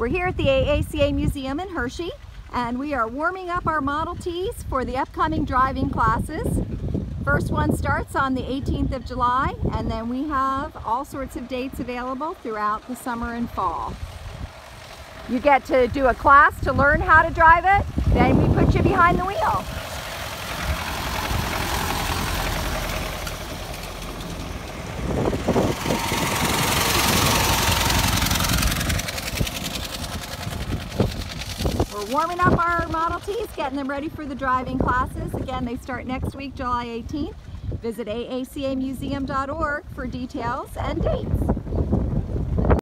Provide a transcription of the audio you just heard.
We're here at the AACA Museum in Hershey and we are warming up our Model Ts for the upcoming driving classes. First one starts on the 18th of July and then we have all sorts of dates available throughout the summer and fall. You get to do a class to learn how to drive it, then we put you behind the wheel. We're warming up our Model Ts, getting them ready for the driving classes. Again, they start next week, July 18th. Visit aacamuseum.org for details and dates.